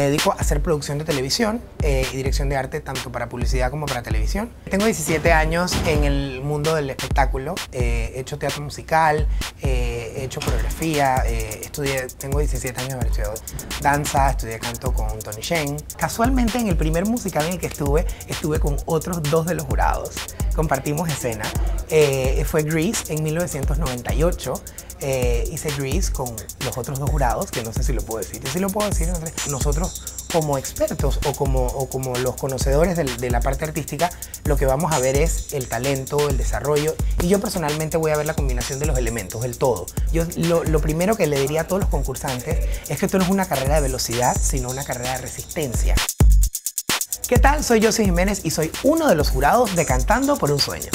Me dedico a hacer producción de televisión eh, y dirección de arte tanto para publicidad como para televisión. Tengo 17 años en el mundo del espectáculo. Eh, he hecho teatro musical, eh, he hecho coreografía, estudié, tengo 17 años de haber estudiado danza, estudié canto con Tony Shane. Casualmente en el primer musical en el que estuve, estuve con otros dos de los jurados. Compartimos escena. fue Grease en 1998. hice Grease con los otros dos jurados, que no sé si lo puedo decir. si lo puedo decir. Nosotros como expertos o como, los conocedores de, la parte artística, lo que vamos a ver es el talento, el desarrollo y yo personalmente voy a ver la combinación de los elementos, el todo. Yo lo, lo primero que le diría a todos los concursantes es que esto no es una carrera de velocidad, sino una carrera de resistencia. ¿Qué tal? Soy José Jiménez y soy uno de los jurados de Cantando por un Sueño.